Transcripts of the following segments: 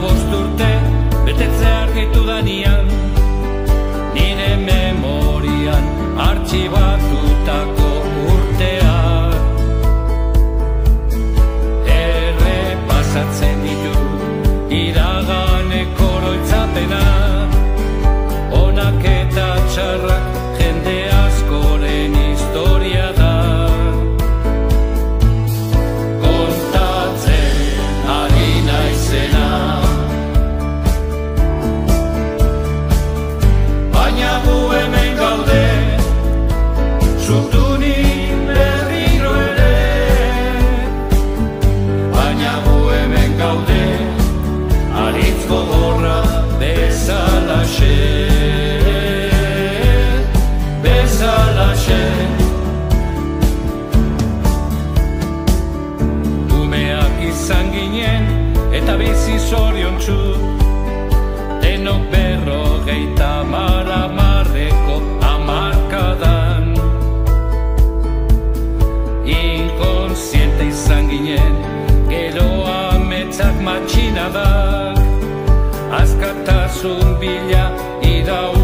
bost urte betetze argitu danian nire memorian artxibatu Zutunik berriro ere Baina hemen gaude Aritz gogorra bezalaxe. Bezalaxe. Umeak izan ginen Eta bizi zorion txu Denok berro geita maramarrek Azkatasun bila iraultzaz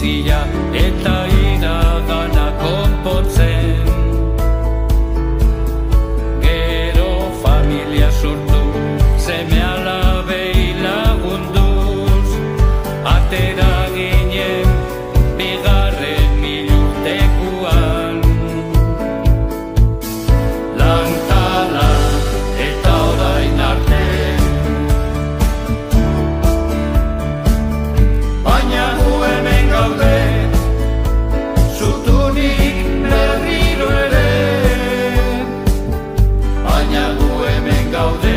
krizia eta berriro